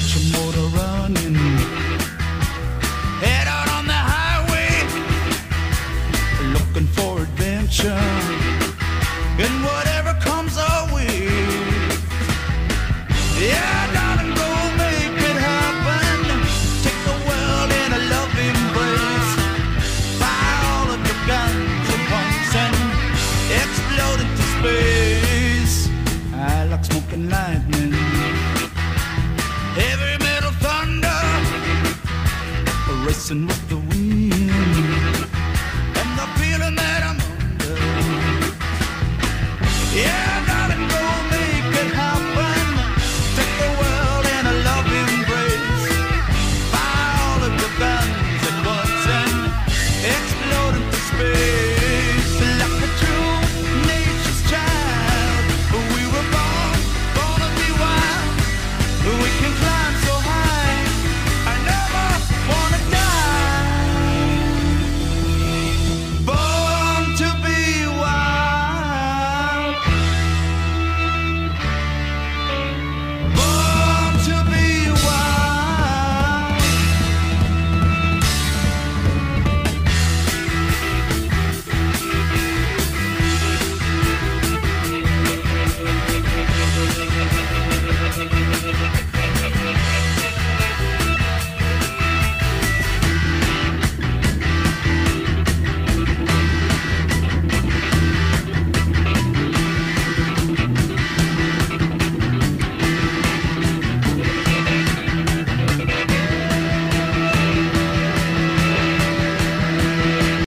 Get your motor running. Head out on the highway, looking for adventure. Listen with the